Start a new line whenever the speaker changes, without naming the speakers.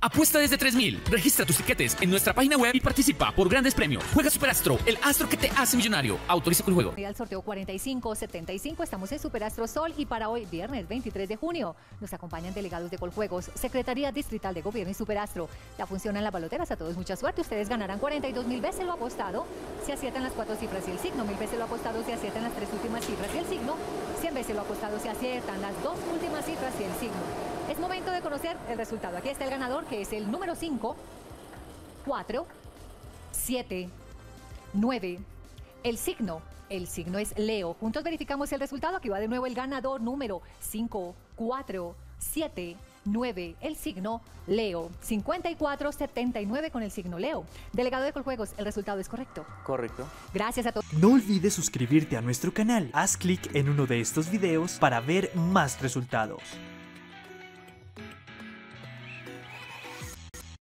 Apuesta desde 3000. Registra tus tiquetes en nuestra página web y participa por grandes premios. Juega Superastro, el astro que te hace millonario. Autoriza con el juego.
Al sorteo 4575 estamos en Superastro Sol y para hoy, viernes 23 de junio, nos acompañan delegados de Coljuegos, Secretaría Distrital de Gobierno y Superastro. La función en las baloteras, a todos mucha suerte. Ustedes ganarán 42 mil veces lo apostado si aciertan las cuatro cifras y el signo, mil veces lo apostado si aciertan las tres últimas cifras y el signo, 100 veces lo apostado si aciertan las dos últimas cifras y el signo. Es momento de conocer el resultado. Aquí está el ganador, que es el número 5, 4, 7, 9. El signo, el signo es Leo. Juntos verificamos el resultado. Aquí va de nuevo el ganador número 5, 4, 7, 9, el signo Leo. 54, 79 con el signo Leo. Delegado de Coljuegos, el resultado es correcto.
Correcto.
Gracias a todos.
No olvides suscribirte a nuestro canal. Haz clic en uno de estos videos para ver más resultados.